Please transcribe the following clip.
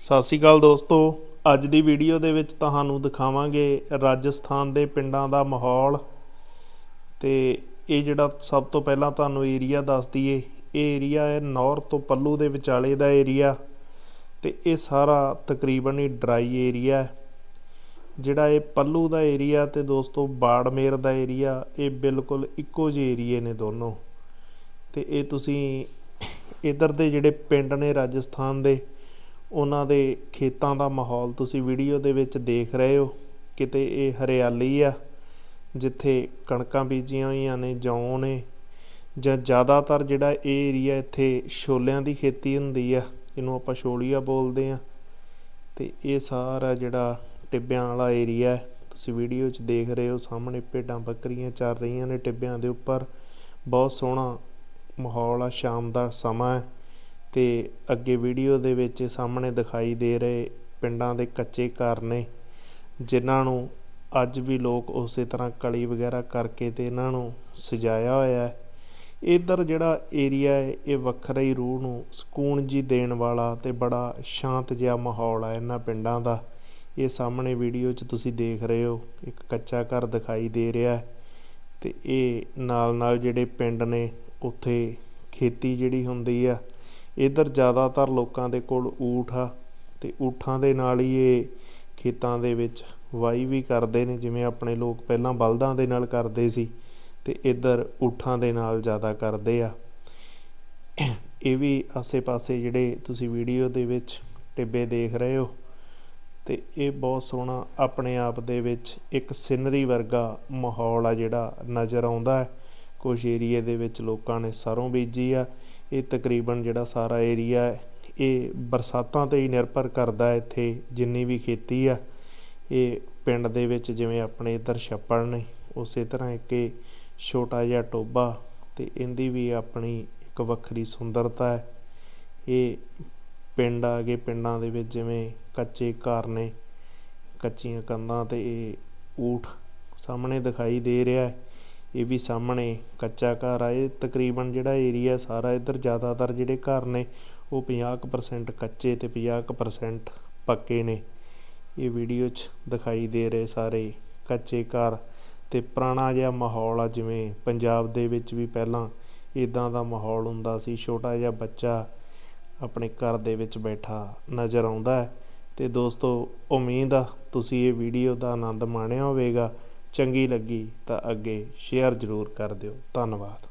ਸਤਿ ਸ਼੍ਰੀ ਅਕਾਲ ਦੋਸਤੋ। ਅੱਜ ਦੀ ਵੀਡੀਓ ਦੇ ਵਿੱਚ ਤੁਹਾਨੂੰ ਦਿਖਾਵਾਂਗੇ ਰਾਜਸਥਾਨ ਦੇ ਪਿੰਡਾਂ ਦਾ ਮਾਹੌਲ। ਤੇ ਇਹ ਜਿਹੜਾ ਸਭ ਤੋਂ ਪਹਿਲਾਂ ਤੁਹਾਨੂੰ ਏਰੀਆ ਦੱਸ ਦਈਏ, ਇਹ ਏਰੀਆ ਹੈ ਨੌਰ ਤੋਂ ਪੱਲੂ ਦੇ ਵਿਚਾਲੇ ਦਾ ਏਰੀਆ। ਤੇ ਇਹ ਸਾਰਾ ਤਕਰੀਬਨ ਹੀ ਡਰਾਈ ਏਰੀਆ ਹੈ। ਜਿਹੜਾ ਇਹ ਪੱਲੂ ਦਾ ਏਰੀਆ ਤੇ ਦੋਸਤੋ ਬਾੜਮੇਰ ਦਾ ਏਰੀਆ, ਇਹ ਬਿਲਕੁਲ ਇੱਕੋ ਜਿਹੇ ਏਰੀਏ ਨੇ ਦੋਨੋਂ। ਤੇ ਇਹ ਤੁਸੀਂ ਇਧਰ ਦੇ ਜਿਹੜੇ ਪਿੰਡ ਨੇ ਰਾਜਸਥਾਨ ਦੇ ਉਹਨਾਂ ਦੇ ਖੇਤਾਂ ਦਾ ਮਾਹੌਲ ਤੁਸੀਂ ਵੀਡੀਓ ਦੇ ਵਿੱਚ ਦੇਖ ਰਹੇ ਹੋ। ਕਿਤੇ ਇਹ ਹਰਿਆਲੀ ਆ, ਜਿੱਥੇ ਕਣਕਾਂ ਬੀਜੀਆਂ ਹੋਈਆਂ ਨੇ, ਜੌਂ ਨੇ, ਜਾਂ ਜ਼ਿਆਦਾਤਰ ਜਿਹੜਾ ਇਹ ਏਰੀਆ ਇੱਥੇ ਛੋਲਿਆਂ ਦੀ ਖੇਤੀ ਹੁੰਦੀ ਆ, ਇਹਨੂੰ ਆਪਾਂ ਛੋਲੀਆ ਬੋਲਦੇ ਆ। ਤੇ ਇਹ ਸਾਰਾ ਜਿਹੜਾ ਟਿੱਬਿਆਂ ਵਾਲਾ ਏਰੀਆ ਤੁਸੀਂ ਵੀਡੀਓ 'ਚ ਦੇਖ ਰਹੇ ਹੋ, ਸਾਹਮਣੇ ਭੇਡਾਂ ਬੱਕਰੀਆਂ ਚੱਲ ਰਹੀਆਂ ਨੇ ਟਿੱਬਿਆਂ ਦੇ ਉੱਪਰ। ਬਹੁਤ ਸੋਹਣਾ ਮਾਹੌਲ ਆ, ਸ਼ਾਮ ਦਾ ਸਮਾਂ ਹੈ। ਤੇ ਅੱਗੇ ਵੀਡੀਓ ਦੇ ਵਿੱਚ ਸਾਹਮਣੇ ਦਿਖਾਈ ਦੇ ਰਹੇ ਪਿੰਡਾਂ ਦੇ ਕੱਚੇ ਘਰ ਨੇ, ਜਿਨ੍ਹਾਂ ਨੂੰ ਅੱਜ ਵੀ ਲੋਕ ਉਸੇ ਤਰ੍ਹਾਂ ਕਲੀ ਵਗੈਰਾ ਕਰਕੇ ਤੇ ਇਹਨਾਂ ਨੂੰ ਸਜਾਇਆ ਹੋਇਆ ਹੈ। ਇਧਰ ਜਿਹੜਾ ਏਰੀਆ ਹੈ, ਇਹ ਵੱਖਰਾ ਹੀ ਰੂਹ ਨੂੰ ਸਕੂਨ ਜੀ ਦੇਣ ਵਾਲਾ ਤੇ ਬੜਾ ਸ਼ਾਂਤ ਜਿਹਾ ਮਾਹੌਲ ਹੈ ਇਹਨਾਂ ਪਿੰਡਾਂ ਦਾ। ਇਹ ਸਾਹਮਣੇ ਵੀਡੀਓ 'ਚ ਤੁਸੀਂ ਦੇਖ ਰਹੇ ਹੋ, ਇੱਕ ਕੱਚਾ ਘਰ ਦਿਖਾਈ ਦੇ ਰਿਹਾ ਹੈ ਤੇ ਇਹ ਨਾਲ ਨਾਲ ਜਿਹੜੇ ਪਿੰਡ ਨੇ, ਉੱਥੇ ਖੇਤੀ ਜਿਹੜੀ ਹੁੰਦੀ ਆ ਇੱਧਰ ਜ਼ਿਆਦਾਤਰ ਲੋਕਾਂ ਦੇ ਕੋਲ ਊਠ ਆ ਅਤੇ ਊਠਾਂ ਦੇ ਨਾਲ ਹੀ ਇਹ ਖੇਤਾਂ ਦੇ ਵਿੱਚ ਵਾਈ ਵੀ ਕਰਦੇ ਨੇ, ਜਿਵੇਂ ਆਪਣੇ ਲੋਕ ਪਹਿਲਾਂ ਬਲਦਾਂ ਦੇ ਨਾਲ ਕਰਦੇ ਸੀ ਤੇ ਇੱਧਰ ਊਠਾਂ ਦੇ ਨਾਲ ਜ਼ਿਆਦਾ ਕਰਦੇ ਆ। ਇਹ ਵੀ ਆਸੇ-ਪਾਸੇ ਜਿਹੜੇ ਤੁਸੀਂ ਵੀਡੀਓ ਦੇ ਵਿੱਚ ਟਿੱਬੇ ਦੇਖ ਰਹੇ ਹੋ ਤੇ ਇਹ ਬਹੁਤ ਸੋਹਣਾ ਆਪਣੇ ਆਪ ਦੇ ਵਿੱਚ ਇੱਕ ਸਿਨਰੀ ਵਰਗਾ ਮਾਹੌਲ ਆ ਜਿਹੜਾ ਨਜ਼ਰ ਆਉਂਦਾ ਹੈ। ਕੁਝ ਏਰੀਏ ਦੇ ਵਿੱਚ ਲੋਕਾਂ ਨੇ ਸਰੋਂ ਬੀਜੀ ਆ ਇਹ ਤਕਰੀਬਨ ਜਿਹੜਾ ਸਾਰਾ ਏਰੀਆ ਹੈ, ਇਹ ਬਰਸਾਤਾਂ ਤੇ ਹੀ ਨਿਰਭਰ ਕਰਦਾ ਇੱਥੇ ਜਿੰਨੀ ਵੀ ਖੇਤੀ ਆ। ਇਹ ਪਿੰਡ ਦੇ ਵਿੱਚ ਜਿਵੇਂ ਆਪਣੇ ਇੱਧਰ ਛੱਪੜ ਨੇ, ਉਸੇ ਤਰ੍ਹਾਂ ਇੱਕ ਇਹ ਛੋਟਾ ਜਿਹਾ ਟੋਬਾ ਤੇ ਇਹਦੀ ਵੀ ਆਪਣੀ ਇੱਕ ਵੱਖਰੀ ਸੁੰਦਰਤਾ ਹੈ। ਇਹ ਪਿੰਡ ਆ ਗਏ ਪਿੰਡਾਂ ਦੇ ਵਿੱਚ ਜਿਵੇਂ ਕੱਚੇ ਘਰ ਨੇ, ਕੱਚੀਆਂ ਕੰਧਾਂ ਤੇ ਇਹ ਊਠ ਸਾਹਮਣੇ ਦਿਖਾਈ ਦੇ ਰਿਹਾ ਹੈ। ਇਹ ਵੀ ਸਾਹਮਣੇ ਕੱਚਾ ਘਰ ਆ, ਇਹ ਤਕਰੀਬਨ ਜਿਹੜਾ ਏਰੀਆ ਸਾਰਾ ਇੱਧਰ ਜ਼ਿਆਦਾਤਰ ਜਿਹੜੇ ਘਰ ਨੇ, ਉਹ 50% ਕੱਚੇ ਤੇ 50% ਪੱਕੇ ਨੇ। ਇਹ ਵੀਡੀਓ 'ਚ ਦਿਖਾਈ ਦੇ ਰਹੇ ਸਾਰੇ ਕੱਚੇ ਘਰ ਤੇ ਪੁਰਾਣਾ ਜਿਹਾ ਮਾਹੌਲ ਆ, ਜਿਵੇਂ ਪੰਜਾਬ ਦੇ ਵਿੱਚ ਵੀ ਪਹਿਲਾਂ ਇਦਾਂ ਦਾ ਮਾਹੌਲ ਹੁੰਦਾ ਸੀ, ਛੋਟਾ ਜਿਹਾ ਬੱਚਾ ਆਪਣੇ ਘਰ ਦੇ ਵਿੱਚ ਬੈਠਾ ਨਜ਼ਰ ਆਉਂਦਾ ਹੈ। ਤੇ ਦੋਸਤੋ, ਉਮੀਦ ਆ ਤੁਸੀਂ ਇਹ ਵੀਡੀਓ ਦਾ ਆਨੰਦ ਮਾਣਿਆ ਹੋਵੇਗਾ। ਚੰਗੀ ਲੱਗੀ ਤਾਂ ਅੱਗੇ ਸ਼ੇਅਰ ਜ਼ਰੂਰ ਕਰ ਦਿਓ। ਧੰਨਵਾਦ।